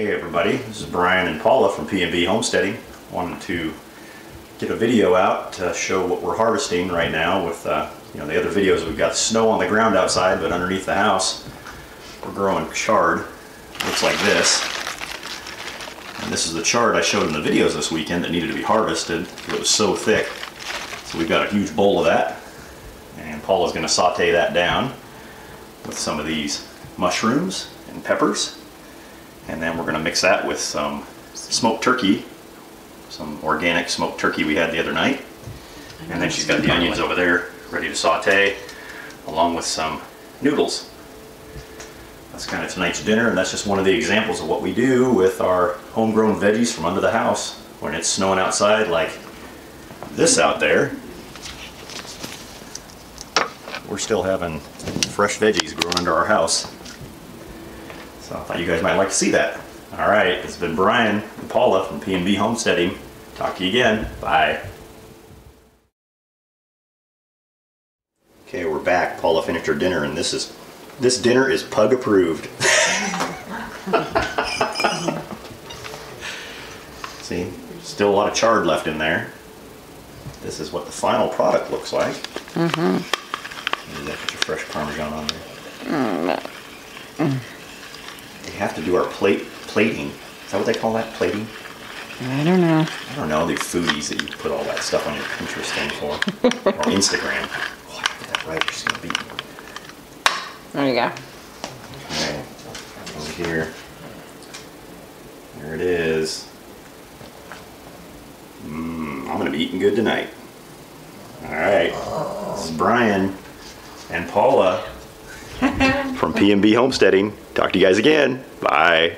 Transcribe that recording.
Hey everybody, this is Brian and Paula from P&B Homesteading. Wanted to get a video out to show what we're harvesting right now with uh, you know the other videos we've got snow on the ground outside but underneath the house we're growing chard. Looks like this. And this is the chard I showed in the videos this weekend that needed to be harvested. It was so thick. So we've got a huge bowl of that and Paula's going to saute that down with some of these mushrooms and peppers. And then we're going to mix that with some smoked turkey, some organic smoked turkey we had the other night. And then she's got the onions over there ready to saute, along with some noodles. That's kind of tonight's dinner, and that's just one of the examples of what we do with our homegrown veggies from under the house when it's snowing outside like this out there. We're still having fresh veggies growing under our house. So I thought you guys might like to see that. All right, it's been Brian and Paula from P&B Homesteading. Talk to you again. Bye. Okay, we're back. Paula finished her dinner, and this is this dinner is pug approved. See, still a lot of chard left in there. This is what the final product looks like. Mm-hmm. Maybe that put your fresh Parmesan on there. They have to do our plate plating. Is that what they call that? Plating? I don't know. I don't know. The foodies that you put all that stuff on your Pinterest thing for, or Instagram. Oh, I put that right. Gonna beat me. There you go. Okay, over here. There it is. Mmm, I'm gonna be eating good tonight. All right, this is Brian and Paula P&B Homesteading. Talk to you guys again. Bye.